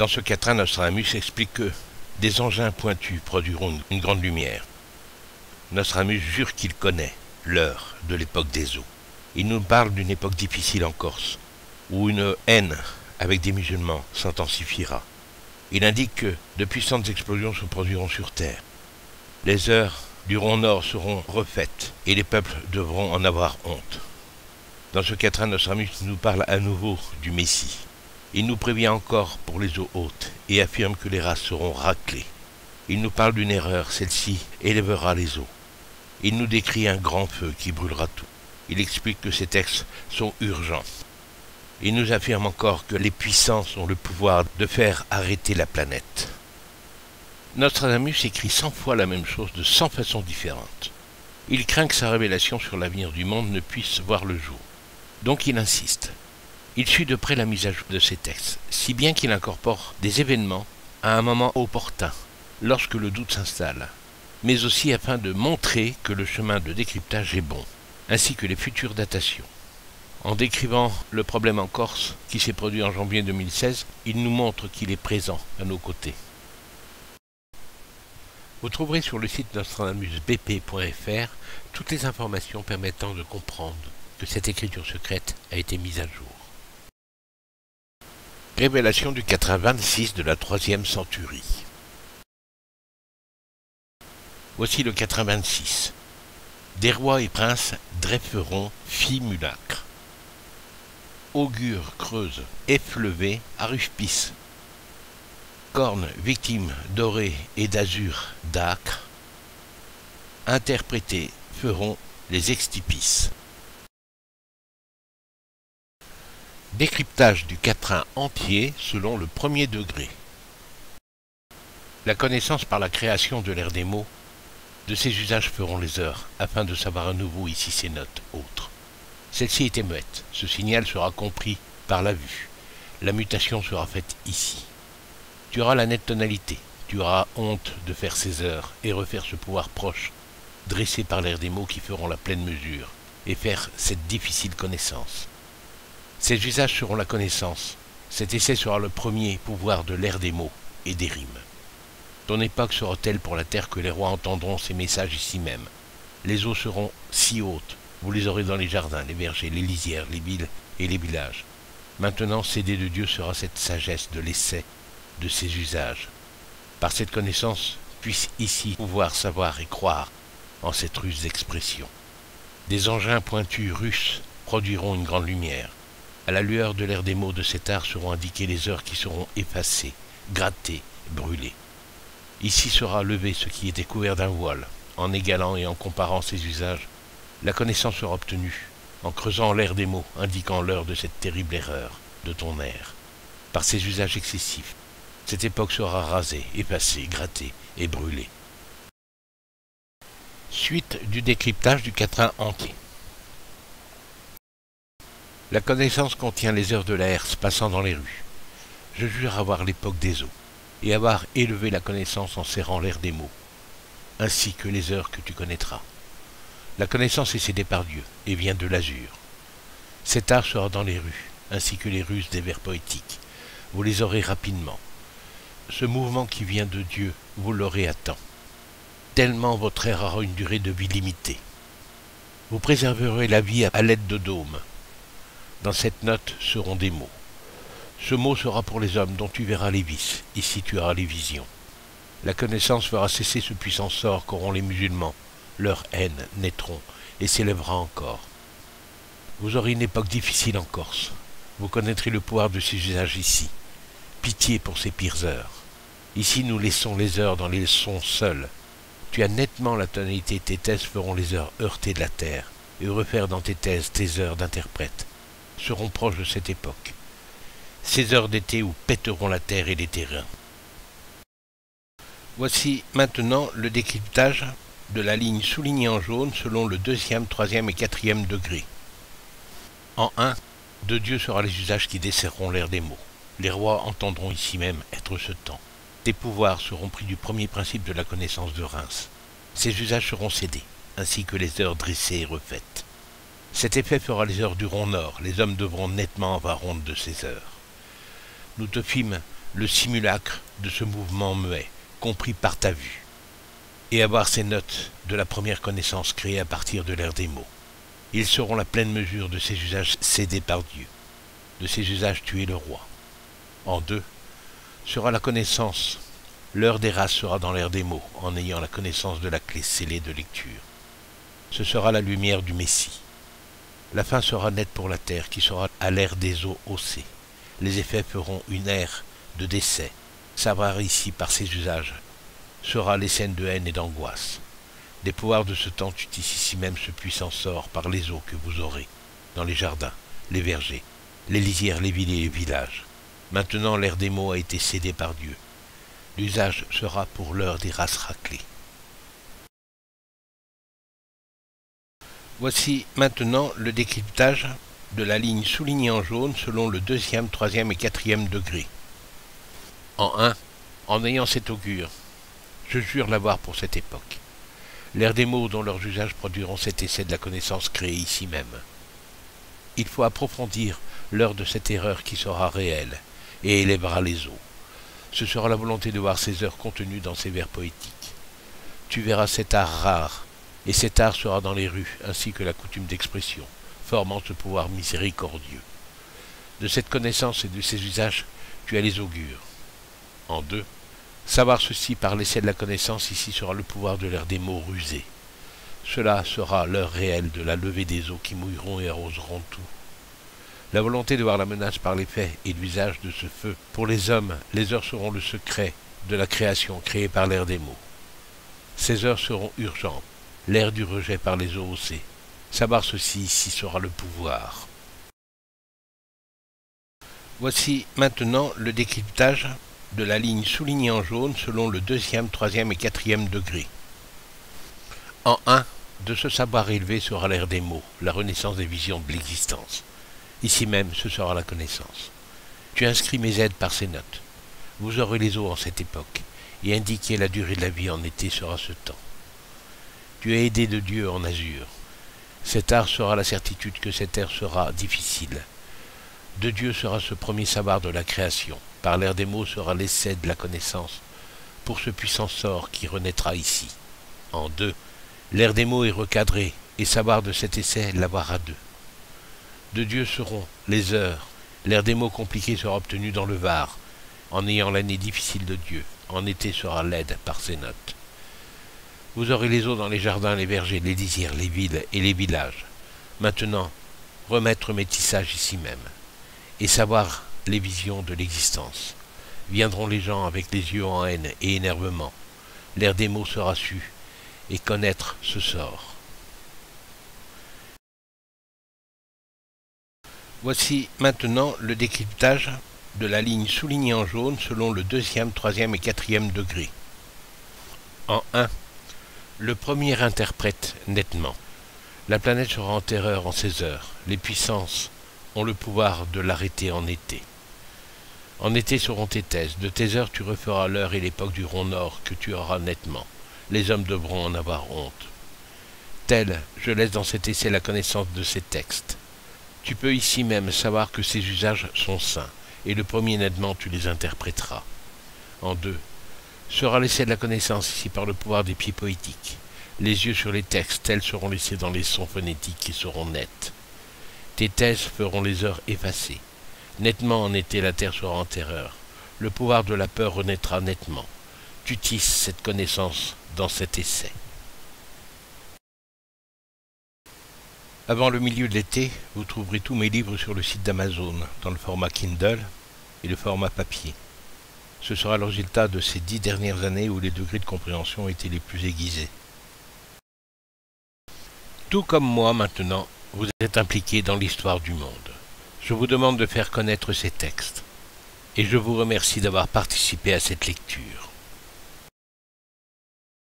Dans ce quatrain, Nostradamus explique que des engins pointus produiront une grande lumière. Nostradamus jure qu'il connaît l'heure de l'époque des eaux. Il nous parle d'une époque difficile en Corse, où une haine avec des musulmans s'intensifiera. Il indique que de puissantes explosions se produiront sur Terre. Les heures du rond nord seront refaites et les peuples devront en avoir honte. Dans ce quatrain, Nostradamus nous parle à nouveau du Messie. Il nous prévient encore pour les eaux hautes et affirme que les races seront raclées. Il nous parle d'une erreur, celle-ci élèvera les eaux. Il nous décrit un grand feu qui brûlera tout. Il explique que ces textes sont urgents. Il nous affirme encore que les puissances ont le pouvoir de faire arrêter la planète. Nostradamus écrit cent fois la même chose de cent façons différentes. Il craint que sa révélation sur l'avenir du monde ne puisse voir le jour. Donc il insiste. Il suit de près la mise à jour de ces textes, si bien qu'il incorpore des événements à un moment opportun, lorsque le doute s'installe, mais aussi afin de montrer que le chemin de décryptage est bon, ainsi que les futures datations. En décrivant le problème en Corse qui s'est produit en janvier 2016, il nous montre qu'il est présent à nos côtés. Vous trouverez sur le site nostradamusbp.fr toutes les informations permettant de comprendre que cette écriture secrète a été mise à jour. Révélation du 426 de la troisième centurie. Voici le 426. Des rois et princes drefferont fit mulacre. Augure creuse, efflevé, aruspice. Cornes victimes dorées et d'azur d'âcre. Interprétés feront les extipices. Décryptage du quatrain entier selon le premier degré. La connaissance par la création de l'air des mots, de ces usages feront les heures, afin de savoir à nouveau ici ces notes autres. Celle-ci était muette, ce signal sera compris par la vue. La mutation sera faite ici. Tu auras la nette tonalité, tu auras honte de faire ces heures et refaire ce pouvoir proche, dressé par l'air des mots qui feront la pleine mesure, et faire cette difficile connaissance. Ces usages seront la connaissance. Cet essai sera le premier pouvoir de l'ère des mots et des rimes. Ton époque sera telle pour la terre que les rois entendront ces messages ici même. Les eaux seront si hautes, vous les aurez dans les jardins, les vergers, les lisières, les villes et les villages. Maintenant, cédé de Dieu sera cette sagesse de l'essai, de ses usages. Par cette connaissance, puisse ici pouvoir savoir et croire en cette ruse d'expression. Des engins pointus russes produiront une grande lumière. À la lueur de l'air des mots de cet art seront indiquées les heures qui seront effacées, grattées, brûlées. Ici sera levé ce qui était couvert d'un voile. En égalant et en comparant ces usages, la connaissance sera obtenue, en creusant l'air des mots, indiquant l'heure de cette terrible erreur de ton air. Par ces usages excessifs, cette époque sera rasée, effacée, grattée et brûlée. Suite du décryptage du quatrain entier. La connaissance contient les heures de la herse passant dans les rues. Je jure avoir l'époque des eaux, et avoir élevé la connaissance en serrant l'air des mots, ainsi que les heures que tu connaîtras. La connaissance est cédée par Dieu, et vient de l'azur. Cet art sera dans les rues, ainsi que les ruses des vers poétiques. Vous les aurez rapidement. Ce mouvement qui vient de Dieu, vous l'aurez à temps. Tellement votre ère aura une durée de vie limitée. Vous préserverez la vie à l'aide de dômes, dans cette note seront des mots. Ce mot sera pour les hommes dont tu verras les vices, ici tu auras les visions. La connaissance fera cesser ce puissant sort qu'auront les musulmans. Leur haine naîtront et s'élèvera encore. Vous aurez une époque difficile en Corse. Vous connaîtrez le pouvoir de ces usages ici. Pitié pour ces pires heures. Ici nous laissons les heures dans les sons seuls. Tu as nettement la tonalité, tes thèses feront les heures heurtées de la terre, et refaire dans tes thèses tes heures d'interprète seront proches de cette époque. Ces heures d'été où pèteront la terre et les terrains. Voici maintenant le décryptage de la ligne soulignée en jaune selon le deuxième, troisième et quatrième degré. En 1, de Dieu sera les usages qui desserreront l'air des mots. Les rois entendront ici même être ce temps. Des pouvoirs seront pris du premier principe de la connaissance de Reims. Ces usages seront cédés, ainsi que les heures dressées et refaites. Cet effet fera les heures du rond nord, les hommes devront nettement avoir honte de ces heures. Nous te fîmes le simulacre de ce mouvement muet, compris par ta vue, et avoir ces notes de la première connaissance créée à partir de l'ère des mots. Ils seront la pleine mesure de ces usages cédés par Dieu, de ces usages tués le roi. En deux, sera la connaissance. L'heure des races sera dans l'ère des mots, en ayant la connaissance de la clé scellée de lecture. Ce sera la lumière du Messie. La fin sera nette pour la terre, qui sera à l'ère des eaux haussées. Les effets feront une ère de décès. Savoir ici par ses usages sera les scènes de haine et d'angoisse. Des pouvoirs de ce temps tutissent ici même ce puissant sort par les eaux que vous aurez, dans les jardins, les vergers, les lisières, les villes et les villages. Maintenant l'ère des mots a été cédée par Dieu. L'usage sera pour l'heure des races raclées. Voici maintenant le décryptage de la ligne soulignée en jaune selon le deuxième, troisième et quatrième degré. En 1, en ayant cet augure, je jure l'avoir pour cette époque. L'ère des mots dont leurs usages produiront cet essai de la connaissance créée ici même. Il faut approfondir l'heure de cette erreur qui sera réelle, et élèvera les eaux. Ce sera la volonté de voir ces heures contenues dans ces vers poétiques. Tu verras cet art rare, et cet art sera dans les rues, ainsi que la coutume d'expression, formant ce pouvoir miséricordieux. De cette connaissance et de ces usages, tu as les augures. En deux, savoir ceci par l'essai de la connaissance ici sera le pouvoir de l'air des mots rusés. Cela sera l'heure réelle de la levée des eaux qui mouilleront et arroseront tout. La volonté de voir la menace par les faits et l'usage de ce feu. Pour les hommes, les heures seront le secret de la création créée par l'air des mots. Ces heures seront urgentes, l'air du rejet par les haussées. Savoir ceci ici sera le pouvoir. Voici maintenant le décryptage de la ligne soulignée en jaune selon le deuxième, troisième et quatrième degré. En 1, de ce savoir élevé sera l'air des mots, la renaissance des visions de l'existence. Ici même, ce sera la connaissance. Tu inscris mes aides par ces notes. Vous aurez les eaux en cette époque, et indiquer la durée de la vie en été sera ce temps. Tu es aidé de Dieu en azur. Cet art sera la certitude que cette ère sera difficile. De Dieu sera ce premier savoir de la création. Par l'air des mots sera l'essai de la connaissance, pour ce puissant sort qui renaîtra ici. En deux, l'air des mots est recadré, et savoir de cet essai l'avoir à deux de Dieu seront les heures. L'air des mots compliqués sera obtenu dans le Var, en ayant l'année difficile de Dieu. En été sera laide par ses notes. Vous aurez les eaux dans les jardins, les vergers, les lisières, les villes et les villages. Maintenant, remettre mes tissages ici même, et savoir les visions de l'existence. Viendront les gens avec les yeux en haine et énervement. L'air des mots sera su, et connaître ce sort. Voici maintenant le décryptage de la ligne soulignée en jaune selon le deuxième, troisième et quatrième degré. En 1, le premier interprète nettement. La planète sera en terreur en ces heures. Les puissances ont le pouvoir de l'arrêter en été. En été seront tes thèses. De tes heures tu referas l'heure et l'époque du rond nord que tu auras nettement. Les hommes devront en avoir honte. Tel, je laisse dans cet essai la connaissance de ces textes. Tu peux ici même savoir que ces usages sont saints, et le premier nettement tu les interpréteras. En deux, sera laissé de la connaissance ici par le pouvoir des pieds poétiques. Les yeux sur les textes, tels seront laissés dans les sons phonétiques qui seront nets. Tes thèses feront les heures effacées. Nettement en été la terre sera en terreur. Le pouvoir de la peur renaîtra nettement. Tu tisses cette connaissance dans cet essai. Avant le milieu de l'été, vous trouverez tous mes livres sur le site d'Amazon, dans le format Kindle et le format papier. Ce sera le résultat de ces dix dernières années où les degrés de compréhension étaient les plus aiguisés. Tout comme moi maintenant, vous êtes impliqué dans l'histoire du monde. Je vous demande de faire connaître ces textes, et je vous remercie d'avoir participé à cette lecture.